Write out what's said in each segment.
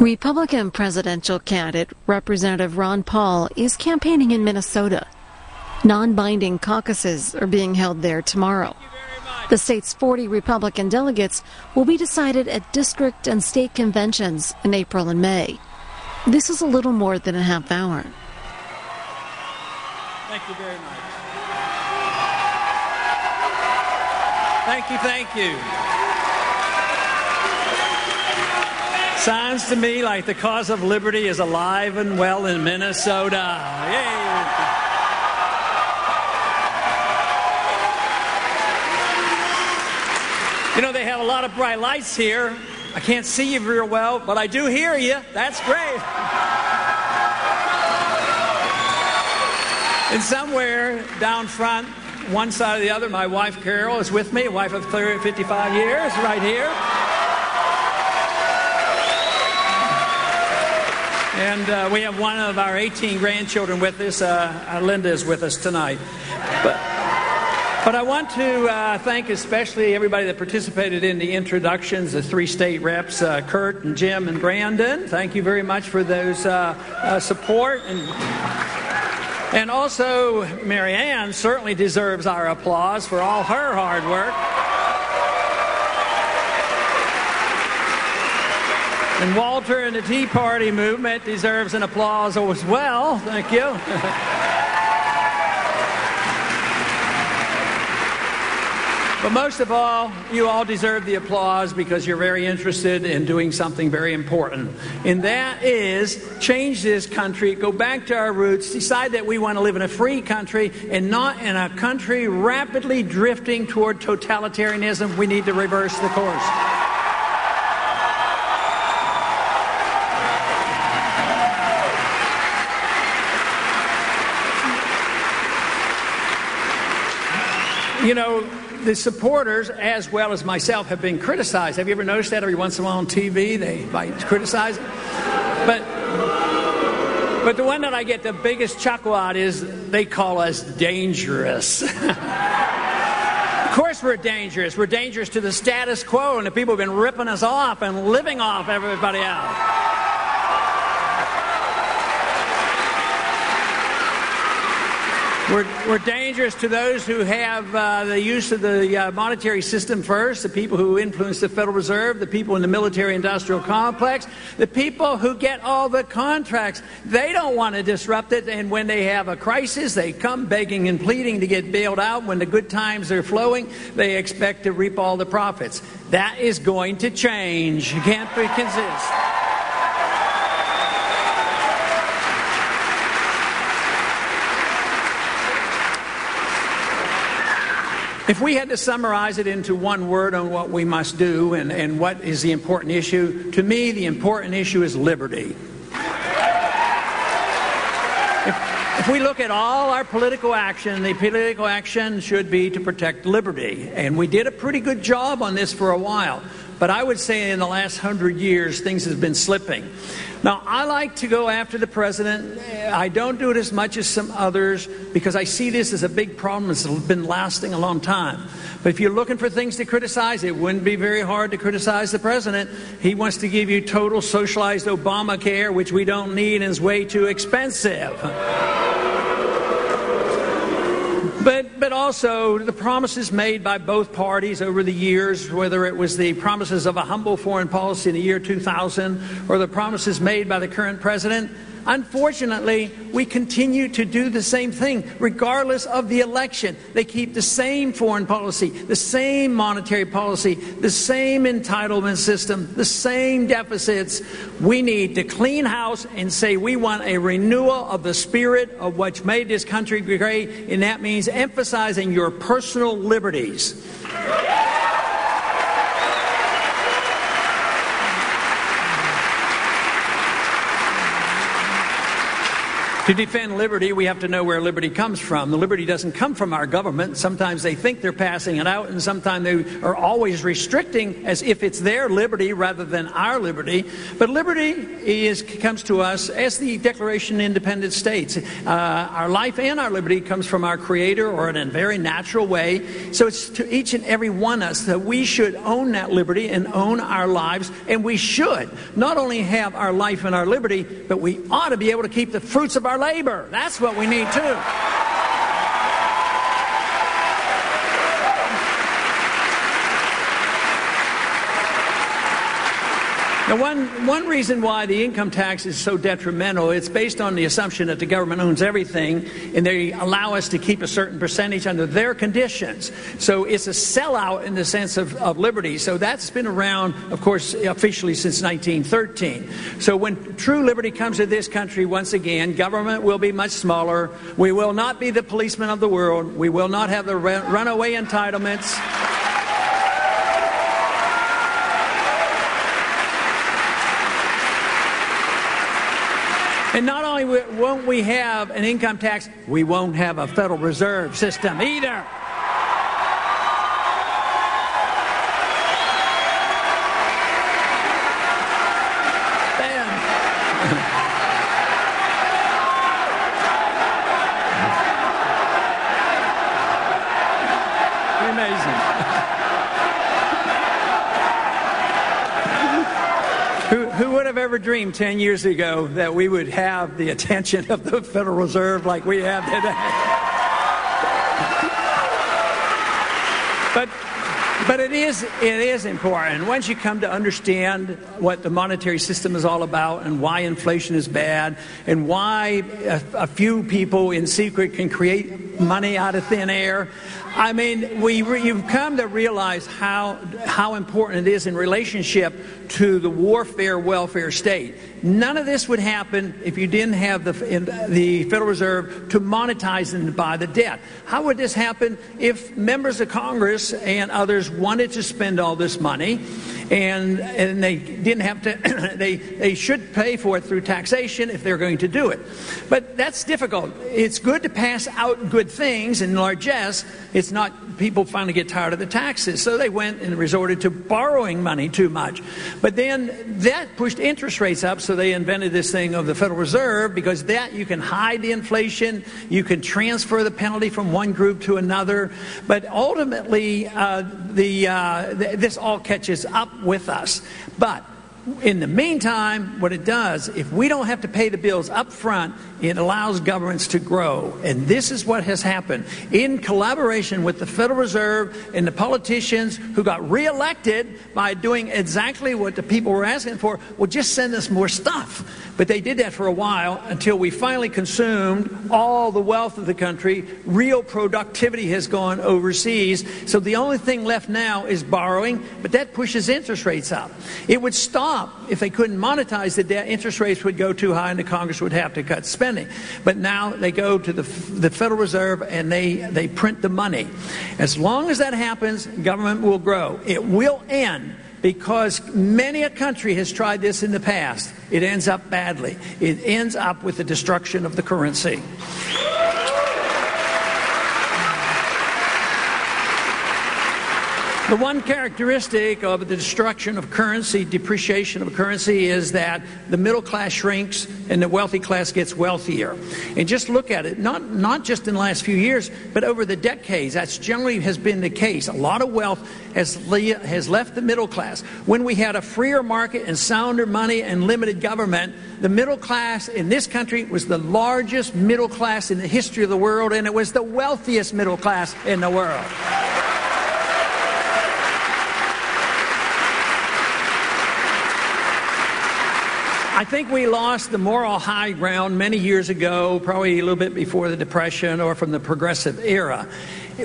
Republican presidential candidate Representative Ron Paul is campaigning in Minnesota. Non binding caucuses are being held there tomorrow. The state's 40 Republican delegates will be decided at district and state conventions in April and May. This is a little more than a half hour. Thank you very much. Thank you, thank you. Sounds to me like the cause of liberty is alive and well in Minnesota. Yay! You know, they have a lot of bright lights here. I can't see you real well, but I do hear you. That's great. And somewhere down front, one side or the other, my wife Carol is with me, wife of 30, 55 years, right here. And uh, we have one of our 18 grandchildren with us. Uh, Linda is with us tonight. But but I want to uh, thank especially everybody that participated in the introductions, the three state reps, uh, Kurt and Jim and Brandon. Thank you very much for those uh, uh support. And, and also, Marianne certainly deserves our applause for all her hard work. And Walter and the Tea Party movement deserves an applause as well. Thank you. But most of all, you all deserve the applause because you're very interested in doing something very important. And that is change this country, go back to our roots, decide that we want to live in a free country and not in a country rapidly drifting toward totalitarianism. We need to reverse the course. You know, the supporters, as well as myself, have been criticized. Have you ever noticed that every once in a while on TV they might criticize it? But but the one that I get the biggest chuckle out is they call us dangerous. of course we're dangerous. We're dangerous to the status quo and the people have been ripping us off and living off everybody else. We're, we're dangerous to those who have uh, the use of the uh, monetary system first, the people who influence the Federal Reserve, the people in the military industrial complex, the people who get all the contracts. They don't want to disrupt it, and when they have a crisis, they come begging and pleading to get bailed out. When the good times are flowing, they expect to reap all the profits. That is going to change. You can't consist. If we had to summarize it into one word on what we must do and, and what is the important issue, to me, the important issue is liberty. If, if we look at all our political action, the political action should be to protect liberty. And we did a pretty good job on this for a while. But I would say in the last hundred years, things have been slipping. Now, I like to go after the president. I don't do it as much as some others because I see this as a big problem that's been lasting a long time. But if you're looking for things to criticize, it wouldn't be very hard to criticize the president. He wants to give you total socialized Obamacare, which we don't need and is way too expensive. But, but also the promises made by both parties over the years, whether it was the promises of a humble foreign policy in the year 2000 or the promises made by the current president, Unfortunately, we continue to do the same thing regardless of the election. They keep the same foreign policy, the same monetary policy, the same entitlement system, the same deficits. We need to clean house and say we want a renewal of the spirit of what made this country great, and that means emphasizing your personal liberties. To defend liberty, we have to know where liberty comes from. The liberty doesn't come from our government. Sometimes they think they're passing it out, and sometimes they are always restricting as if it's their liberty rather than our liberty. But liberty is, comes to us as the Declaration of Independence States. Uh, our life and our liberty comes from our Creator or in a very natural way. So it's to each and every one of us that we should own that liberty and own our lives, and we should not only have our life and our liberty, but we ought to be able to keep the fruits of our labor. That's what we need too. Now, one, one reason why the income tax is so detrimental, it's based on the assumption that the government owns everything and they allow us to keep a certain percentage under their conditions. So it's a sellout in the sense of, of liberty. So that's been around, of course, officially since 1913. So when true liberty comes to this country, once again, government will be much smaller. We will not be the policemen of the world. We will not have the runaway entitlements. And not only won't we have an income tax, we won't have a Federal Reserve system either. Ever dreamed 10 years ago that we would have the attention of the Federal Reserve like we have today? but but it is it is important once you come to understand what the monetary system is all about and why inflation is bad and why a, a few people in secret can create money out of thin air I mean, we you've come to realize how how important it is in relationship to the warfare welfare state. None of this would happen if you didn't have the the Federal Reserve to monetize and buy the debt. How would this happen if members of Congress and others wanted to spend all this money? and and they didn't have to they they should pay for it through taxation if they're going to do it but that's difficult it's good to pass out good things in largesse it's not people finally get tired of the taxes. So they went and resorted to borrowing money too much. But then that pushed interest rates up, so they invented this thing of the Federal Reserve because that you can hide the inflation, you can transfer the penalty from one group to another. But ultimately, uh, the, uh, th- this all catches up with us. But in the meantime, what it does, if we don't have to pay the bills up front, it allows governments to grow. And this is what has happened. In collaboration with the Federal Reserve and the politicians who got reelected by doing exactly what the people were asking for, well, just send us more stuff. But they did that for a while until we finally consumed all the wealth of the country. Real productivity has gone overseas. So the only thing left now is borrowing, but that pushes interest rates up. It would stop if they couldn't monetize the debt, interest rates would go too high and the Congress would have to cut spending. But now they go to the, the Federal Reserve and they, they print the money. As long as that happens, government will grow. It will end because many a country has tried this in the past. It ends up badly. It ends up with the destruction of the currency. The one characteristic of the destruction of currency, depreciation of currency, is that the middle class shrinks and the wealthy class gets wealthier. And just look at it, not, not just in the last few years, but over the decades. That's generally has been the case. A lot of wealth has, le- has left the middle class. When we had a freer market and sounder money and limited government, the middle class in this country was the largest middle class in the history of the world, and it was the wealthiest middle class in the world. I think we lost the moral high ground many years ago, probably a little bit before the Depression or from the progressive era.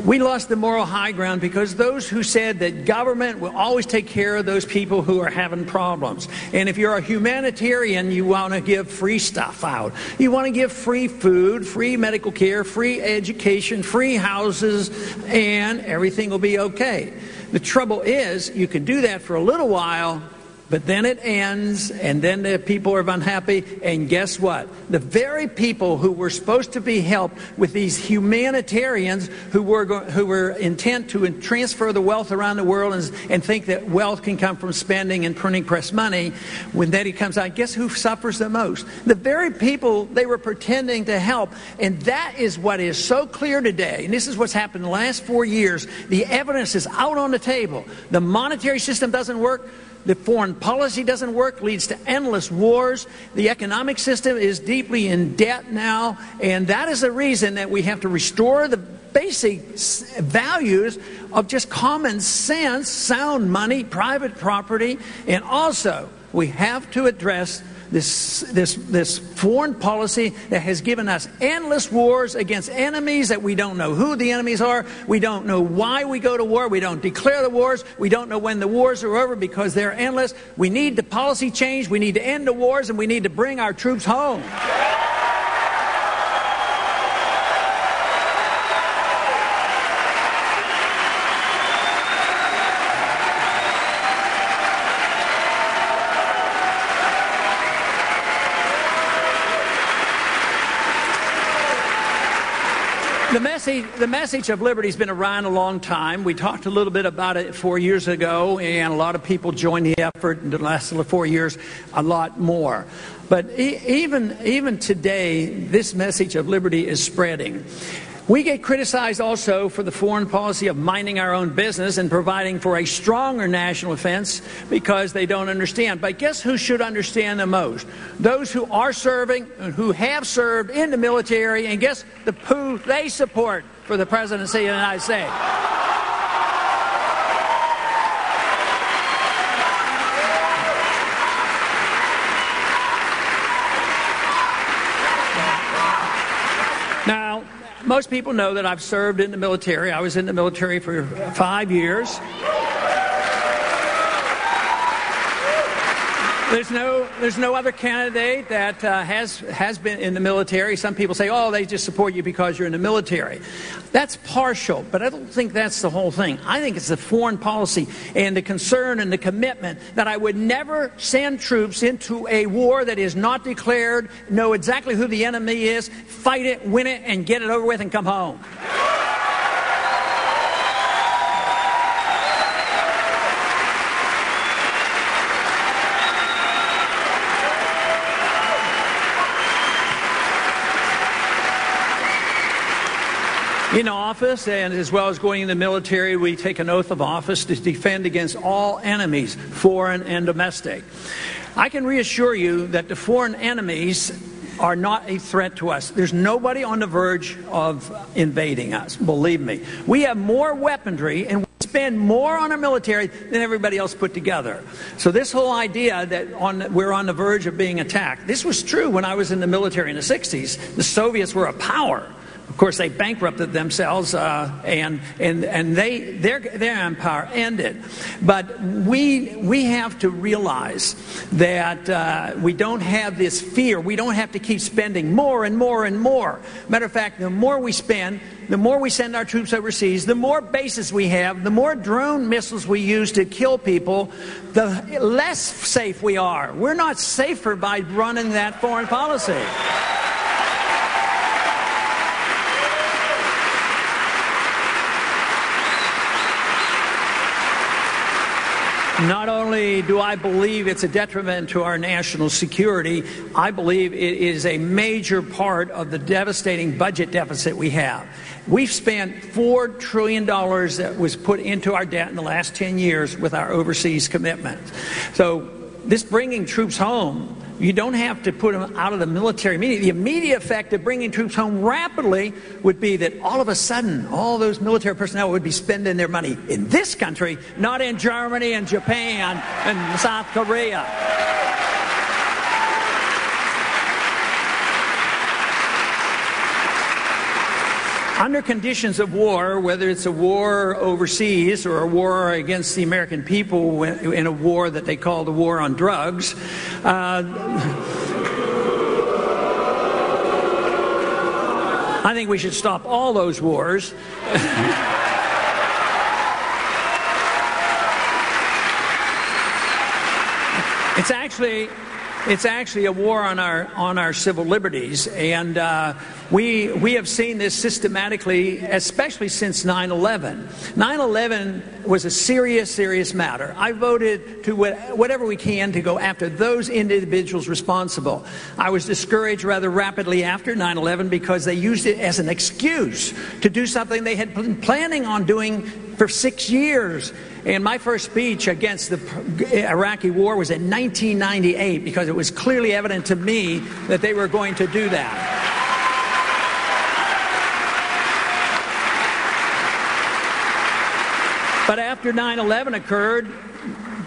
We lost the moral high ground because those who said that government will always take care of those people who are having problems. And if you're a humanitarian, you want to give free stuff out. You want to give free food, free medical care, free education, free houses, and everything will be okay. The trouble is, you can do that for a little while, But then it ends, and then the people are unhappy. And guess what? The very people who were supposed to be helped with these humanitarians who were, who were intent to transfer the wealth around the world and, and think that wealth can come from spending and printing press money, when that he comes out, guess who suffers the most? The very people they were pretending to help. And that is what is so clear today. And this is what's happened in the last four years. The evidence is out on the table. The monetary system doesn't work. The foreign policy doesn't work, leads to endless wars. The economic system is deeply in debt now, and that is the reason that we have to restore the basic values of just common sense, sound money, private property, and also we have to address this, this, this foreign policy that has given us endless wars against enemies that we don't know who the enemies are. We don't know why we go to war. We don't declare the wars. We don't know when the wars are over because they're endless. We need the policy change. We need to end the wars and we need to bring our troops home. The message, the message of liberty has been around a long time. We talked a little bit about it four years ago, and a lot of people joined the effort in the last four years, a lot more. But even, even today, this message of liberty is spreading. We get criticized also for the foreign policy of minding our own business and providing for a stronger national defense because they don't understand. But guess who should understand the most? Those who are serving and who have served in the military, and guess the who they support for the presidency of the United States. Most people know that I've served in the military. I was in the military for five years. There's no, there's no other candidate that uh, has, has been in the military. Some people say, oh, they just support you because you're in the military. That's partial, but I don't think that's the whole thing. I think it's the foreign policy and the concern and the commitment that I would never send troops into a war that is not declared, know exactly who the enemy is, fight it, win it, and get it over with and come home. In office and as well as going in the military, we take an oath of office to defend against all enemies, foreign and domestic. I can reassure you that the foreign enemies are not a threat to us. There's nobody on the verge of invading us, believe me. We have more weaponry and we spend more on our military than everybody else put together. So this whole idea that on, we're on the verge of being attacked, this was true when I was in the military in the 60s. The Soviets were a power. Of course, they bankrupted themselves, uh, and and and they their their empire ended. But we we have to realize that uh, we don't have this fear. We don't have to keep spending more and more and more. Matter of fact, the more we spend, the more we send our troops overseas, the more bases we have, the more drone missiles we use to kill people, the less safe we are. We're not safer by running that foreign policy. Not only do I believe it's a detriment to our national security, I believe it is a major part of the devastating budget deficit we have. We've spent $4 trillion that was put into our debt in the last 10 years with our overseas commitments. So, this bringing troops home you don't have to put them out of the military immediately. The immediate effect of bringing troops home rapidly would be that all of a sudden, all those military personnel would be spending their money in this country, not in Germany and Japan and South Korea. Under conditions of war, whether it's a war overseas or a war against the American people in a war that they call the war on drugs, uh, I think we should stop all those wars. It's actually it's actually a war on our on our civil liberties, and uh, we we have seen this systematically, especially since 9/11. 9/11 was a serious, serious matter. I voted to whatever we can to go after those individuals responsible. I was discouraged rather rapidly after 9/11 because they used it as an excuse to do something they had been planning on doing for six years. And my first speech against the Iraqi war was in 1998 because it was clearly evident to me that they were going to do that. But after 9 11 occurred,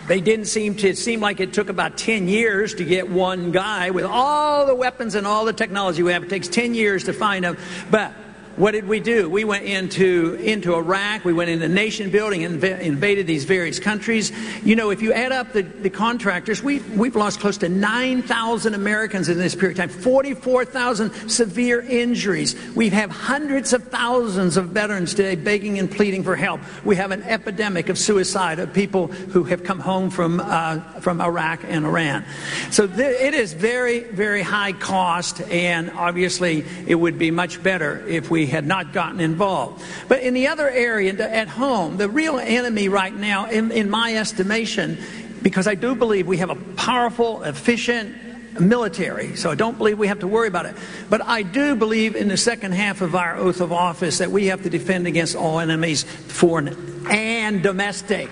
they didn't seem to, it seemed like it took about 10 years to get one guy with all the weapons and all the technology we have. It takes 10 years to find him. But what did we do? We went into, into Iraq, we went into nation building, and inv- invaded these various countries. You know, if you add up the, the contractors, we've, we've lost close to 9,000 Americans in this period of time, 44,000 severe injuries. We have hundreds of thousands of veterans today begging and pleading for help. We have an epidemic of suicide of people who have come home from, uh, from Iraq and Iran. So th- it is very, very high cost, and obviously it would be much better if we had not gotten involved. But in the other area, at home, the real enemy right now, in, in my estimation, because I do believe we have a powerful, efficient, military, so I don't believe we have to worry about it. But I do believe in the second half of our oath of office that we have to defend against all enemies, foreign and domestic.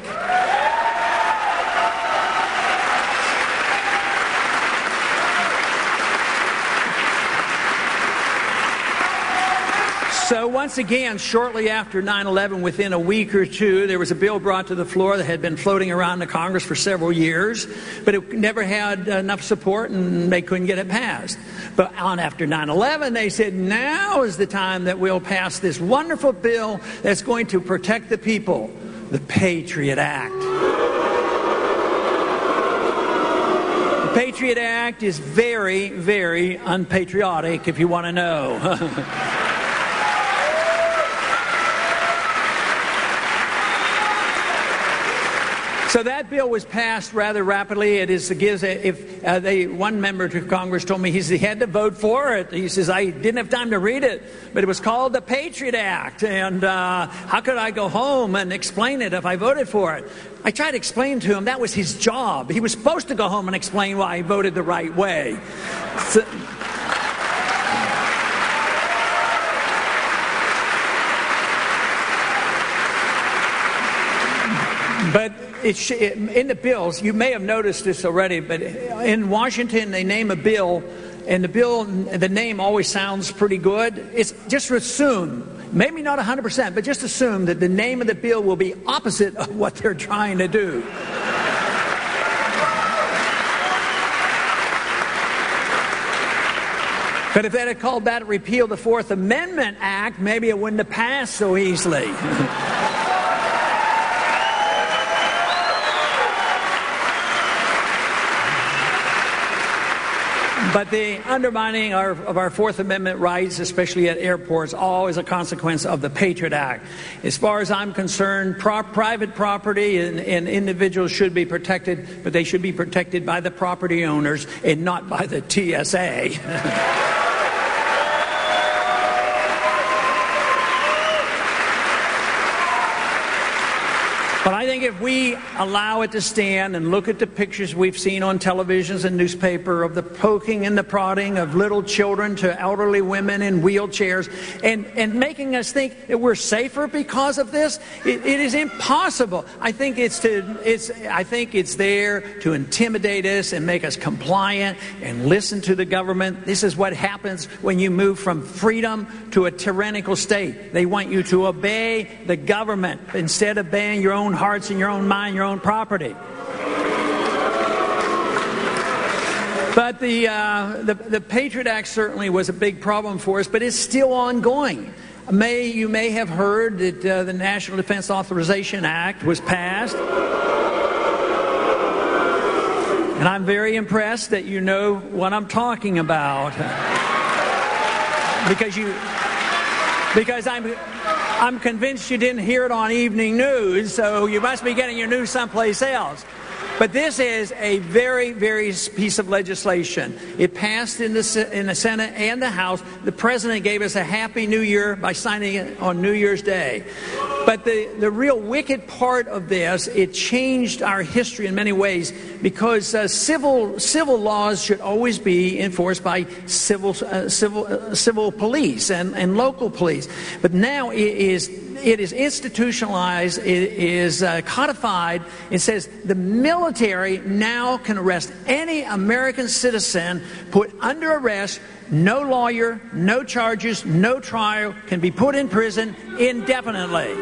So, once again, shortly after 9 11, within a week or two, there was a bill brought to the floor that had been floating around the Congress for several years, but it never had enough support and they couldn't get it passed. But on after 9 11, they said, now is the time that we'll pass this wonderful bill that's going to protect the people the Patriot Act. The Patriot Act is very, very unpatriotic, if you want to know. So that bill was passed rather rapidly. It is gives if uh, they one member to Congress told me he had to vote for it. He says I didn't have time to read it, but it was called the Patriot Act, and uh, how could I go home and explain it if I voted for it? I tried to explain to him that was his job. He was supposed to go home and explain why he voted the right way. So, but it, in the bills, you may have noticed this already, but in Washington, they name a bill, and the bill, the name always sounds pretty good. It's just assume, maybe not 100%, but just assume that the name of the bill will be opposite of what they're trying to do. But if they had called that repeal the Fourth Amendment Act, maybe it wouldn't have passed so easily. But the undermining our, of our Fourth Amendment rights, especially at airports, all is a consequence of the Patriot Act. As far as I'm concerned, pro- private property and, and individuals should be protected, but they should be protected by the property owners and not by the TSA. But I think if we allow it to stand and look at the pictures we've seen on televisions and newspaper of the poking and the prodding of little children to elderly women in wheelchairs and, and making us think that we're safer because of this, it, it is impossible. I think it's to it's I think it's there to intimidate us and make us compliant and listen to the government. This is what happens when you move from freedom to a tyrannical state. They want you to obey the government instead of obeying your own hearts and your own mind, your own property. But the, uh, the, the Patriot Act certainly was a big problem for us, but it's still ongoing. May, you may have heard that uh, the National Defense Authorization Act was passed. And I'm very impressed that you know what I'm talking about. because you because I'm I'm convinced you didn't hear it on evening news, so you must be getting your news someplace else. But this is a very, very piece of legislation. It passed in the, in the Senate and the House. The President gave us a happy new year by signing it on New Year's Day. But the, the real wicked part of this, it changed our history in many ways because uh, civil, civil laws should always be enforced by civil, uh, civil, uh, civil police and, and local police. But now it is it is institutionalized, it is uh, codified. It says the military now can arrest any American citizen put under arrest, no lawyer, no charges, no trial, can be put in prison indefinitely.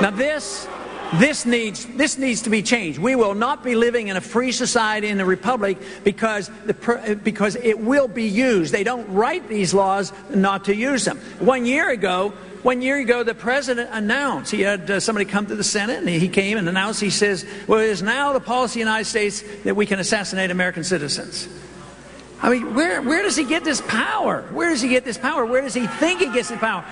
Now, this this needs, this needs to be changed. We will not be living in a free society in a republic because, the, because it will be used. They don't write these laws not to use them. One year ago, one year ago, the president announced, he had uh, somebody come to the Senate, and he came and announced, he says, Well, it is now the policy of the United States that we can assassinate American citizens. I mean, where, where does he get this power? Where does he get this power? Where does he think he gets the power?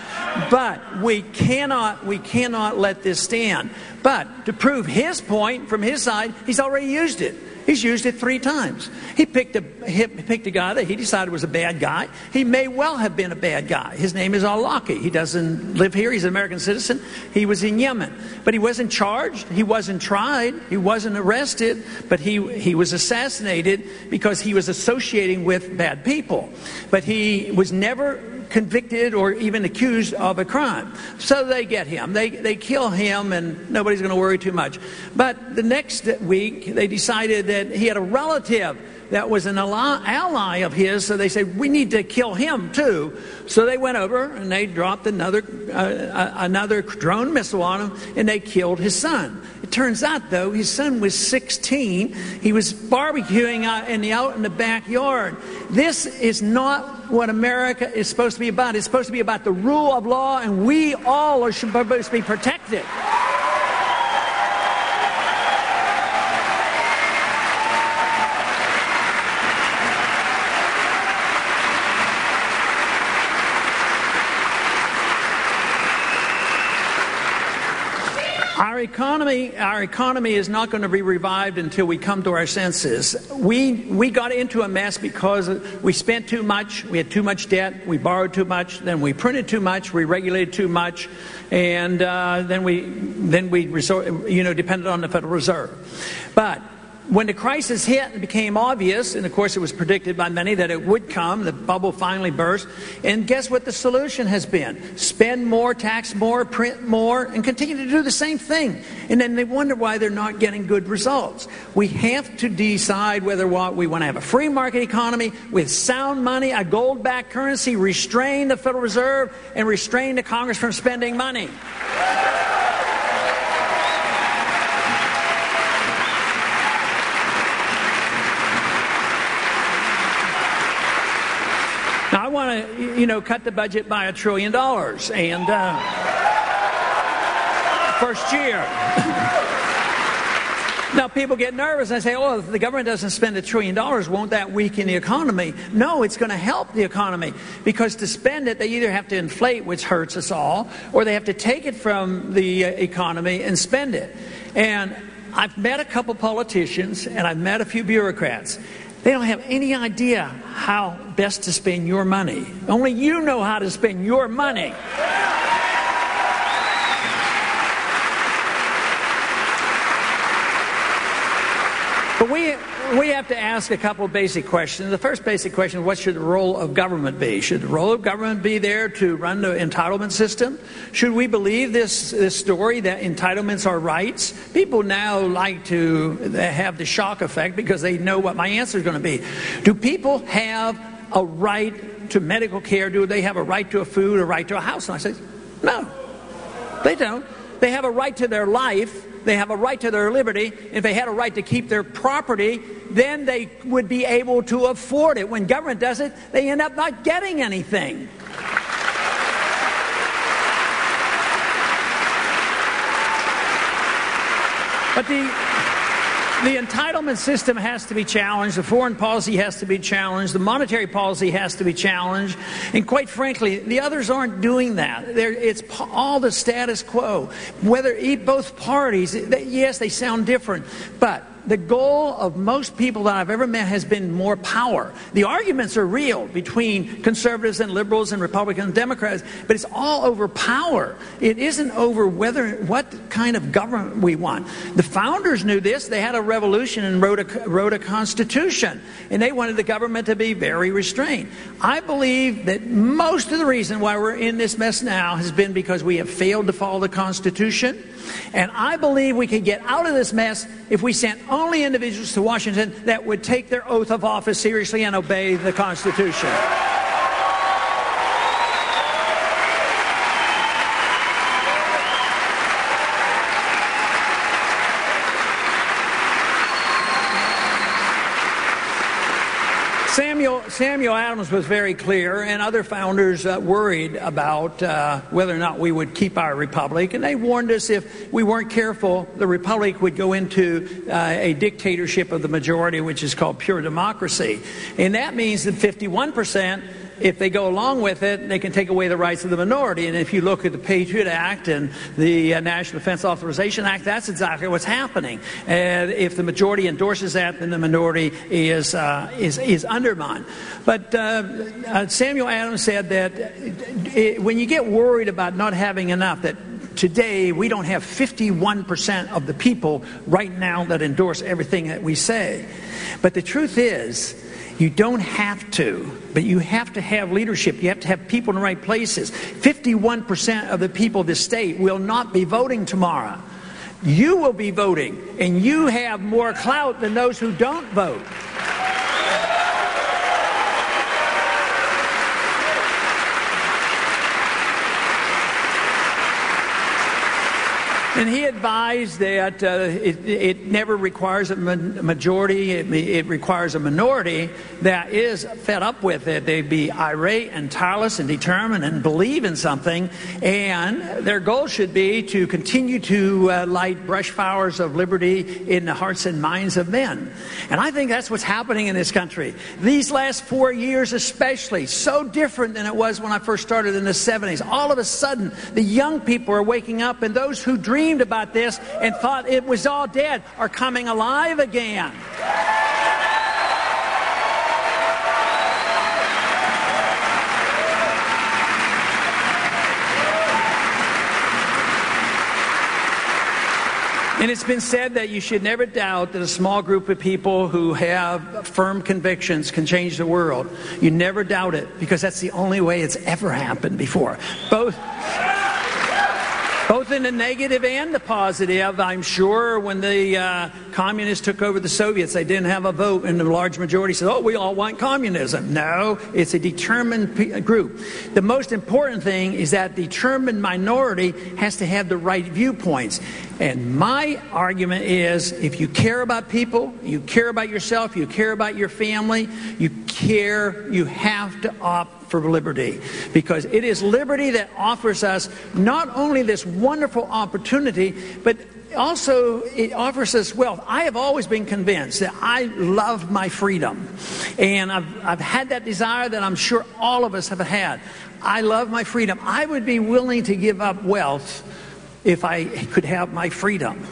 But we cannot, we cannot let this stand. But to prove his point from his side, he's already used it. He's used it three times. He picked a, he picked a guy that he decided was a bad guy. He may well have been a bad guy. His name is al-Awlaki. He doesn't live here. He's an American citizen. He was in Yemen. But he wasn't charged. He wasn't tried. He wasn't arrested. But he, he was assassinated because he was associating with bad people. But he was never convicted or even accused of a crime. So they get him. They, they kill him, and nobody's going to worry too much. But the next week, they decided that he had a relative that was an ally of his, so they said, We need to kill him too. So they went over and they dropped another, uh, another drone missile on him, and they killed his son. It turns out, though, his son was 16. He was barbecuing out in the, out in the backyard. This is not what America is supposed to be about. It's supposed to be about the rule of law, and we all are supposed to be protected. Our economy, our economy is not going to be revived until we come to our senses. We, we got into a mess because we spent too much, we had too much debt, we borrowed too much, then we printed too much, we regulated too much, and uh, then we, then we resort, you know, depended on the Federal Reserve. But when the crisis hit and became obvious, and of course it was predicted by many that it would come, the bubble finally burst, and guess what the solution has been? Spend more, tax more, print more, and continue to do the same thing. And then they wonder why they're not getting good results. We have to decide whether what we want to have a free market economy with sound money, a gold backed currency, restrain the Federal Reserve, and restrain the Congress from spending money. You know, cut the budget by a trillion dollars and uh, first year. now, people get nervous and say, oh, if the government doesn't spend a trillion dollars, won't that weaken the economy? No, it's going to help the economy because to spend it, they either have to inflate, which hurts us all, or they have to take it from the uh, economy and spend it. And I've met a couple politicians and I've met a few bureaucrats. They don't have any idea how best to spend your money. Only you know how to spend your money. But we, we have to ask a couple of basic questions. The first basic question what should the role of government be? Should the role of government be there to run the entitlement system? Should we believe this, this story that entitlements are rights? People now like to have the shock effect because they know what my answer is going to be. Do people have a right to medical care? Do they have a right to a food, a right to a house? And I say, no, they don't. They have a right to their life they have a right to their liberty. If they had a right to keep their property, then they would be able to afford it. When government does it, they end up not getting anything. But the the entitlement system has to be challenged. The foreign policy has to be challenged. The monetary policy has to be challenged. And quite frankly, the others aren't doing that. They're, it's all the status quo. Whether both parties, yes, they sound different, but the goal of most people that I've ever met has been more power. The arguments are real between conservatives and liberals and Republicans and Democrats, but it's all over power. It isn't over whether what kind of government we want. The founders knew this. They had a revolution and wrote a, wrote a constitution, and they wanted the government to be very restrained. I believe that most of the reason why we're in this mess now has been because we have failed to follow the Constitution. And I believe we could get out of this mess if we sent only individuals to Washington that would take their oath of office seriously and obey the Constitution. Samuel, Adams was very clear, and other founders uh, worried about uh, whether or not we would keep our republic. And they warned us if we weren't careful, the republic would go into uh, a dictatorship of the majority, which is called pure democracy. And that means that 51 percent if they go along with it, they can take away the rights of the minority. And if you look at the Patriot Act and the uh, National Defense Authorization Act, that's exactly what's happening. And if the majority endorses that, then the minority is, uh, is, is undermined. But uh, uh Samuel Adams said that it, when you get worried about not having enough, that today we don't have 51% of the people right now that endorse everything that we say. But the truth is, you don't have to, but you have to have leadership. You have to have people in the right places. 51% of the people of this state will not be voting tomorrow. You will be voting, and you have more clout than those who don't vote. And he advised that uh, it, it, never requires a majority, it, it, requires a minority that is fed up with it. They'd be irate and tireless and determined and believe in something. And their goal should be to continue to uh, light brush fires of liberty in the hearts and minds of men. And I think that's what's happening in this country. These last four years, especially, so different than it was when I first started in the 70s. All of a sudden, the young people are waking up, and those who dream dreamed about this and thought it was all dead are coming alive again. And it's been said that you should never doubt that a small group of people who have firm convictions can change the world. You never doubt it because that's the only way it's ever happened before. Both both in the negative and the positive. I'm sure when the uh, communists took over the Soviets, they didn't have a vote, and the large majority said, Oh, we all want communism. No, it's a determined group. The most important thing is that the determined minority has to have the right viewpoints. And my argument is if you care about people, you care about yourself, you care about your family, you care, you have to opt for liberty because it is liberty that offers us not only this wonderful opportunity, but also it offers us wealth. I have always been convinced that I love my freedom. And I've, I've had that desire that I'm sure all of us have had. I love my freedom. I would be willing to give up wealth if I could have my freedom.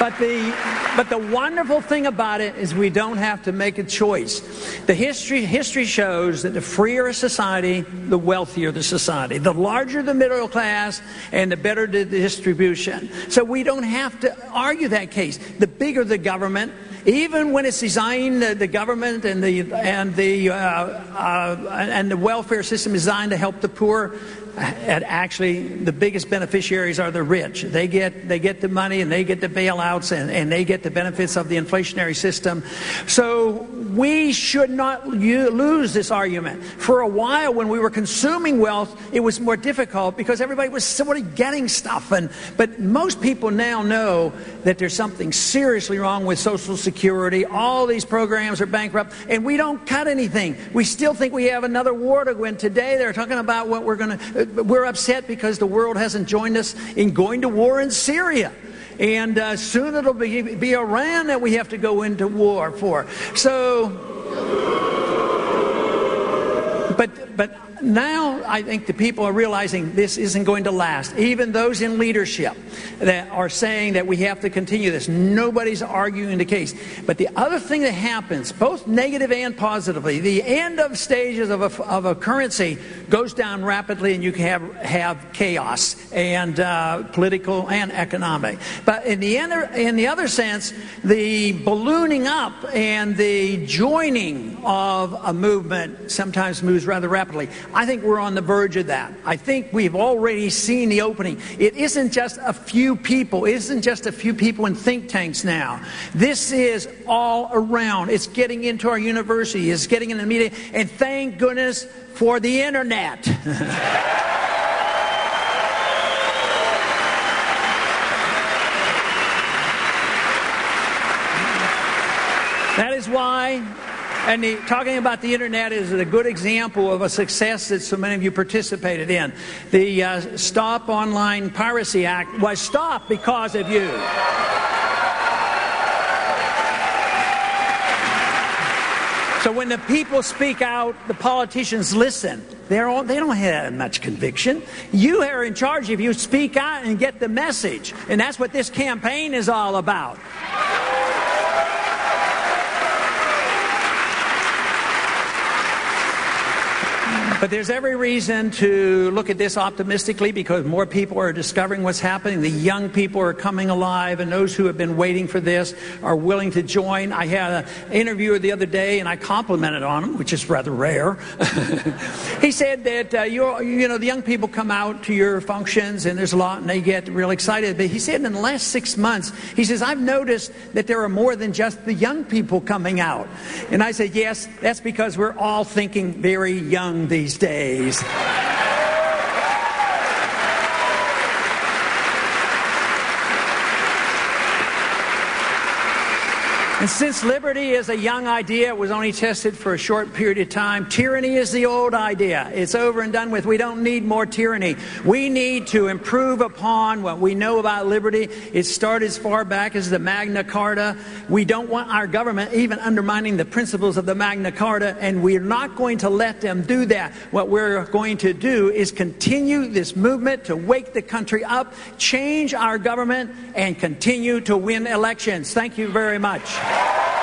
But the, but the wonderful thing about it is we don't have to make a choice. The history, history shows that the freer a society, the wealthier the society. The larger the middle class and the better the distribution. So we don't have to argue that case. The bigger the government, even when it's designed, the government and the and the uh, uh, and the welfare system is designed to help the poor actually the biggest beneficiaries are the rich. They get, they get the money and they get the bailouts and, and they get the benefits of the inflationary system. So we should not lose this argument. For a while, when we were consuming wealth, it was more difficult because everybody was sort of getting stuff. And, but most people now know that there's something seriously wrong with Social Security Security. All these programs are bankrupt, and we don't cut anything. We still think we have another war to win. Today, they're talking about what we're going to. We're upset because the world hasn't joined us in going to war in Syria. And uh, soon it'll be, be Iran that we have to go into war for. So, but, but now I think the people are realizing this isn't going to last. Even those in leadership that are saying that we have to continue this. Nobody's arguing the case. But the other thing that happens, both negative and positively, the end of stages of a, of a currency goes down rapidly and you can have, have chaos and uh, political and economic. But in the, other, in the other sense, the ballooning up and the joining of a movement sometimes moves rather rapidly. I think we're on the verge of that. I think we've already seen the opening. It isn't just a few people, it isn't just a few people in think tanks now. This is all around. It's getting into our university, it's getting in the media, and thank goodness for the internet. That is why and the, talking about the internet is a good example of a success that so many of you participated in. The uh, Stop Online Piracy Act was stopped because of you. So when the people speak out, the politicians listen. They're all, they don't have much conviction. You are in charge if you speak out and get the message. And that's what this campaign is all about. But there's every reason to look at this optimistically because more people are discovering what's happening. The young people are coming alive, and those who have been waiting for this are willing to join. I had an interviewer the other day, and I complimented on him, which is rather rare. he said that uh, you know the young people come out to your functions, and there's a lot, and they get real excited. But he said in the last six months, he says I've noticed that there are more than just the young people coming out. And I said yes, that's because we're all thinking very young these these days. And since liberty is a young idea, it was only tested for a short period of time. Tyranny is the old idea. It's over and done with. We don't need more tyranny. We need to improve upon what we know about liberty. It started as far back as the Magna Carta. We don't want our government even undermining the principles of the Magna Carta, and we're not going to let them do that. What we're going to do is continue this movement to wake the country up, change our government, and continue to win elections. Thank you very much. Thank you.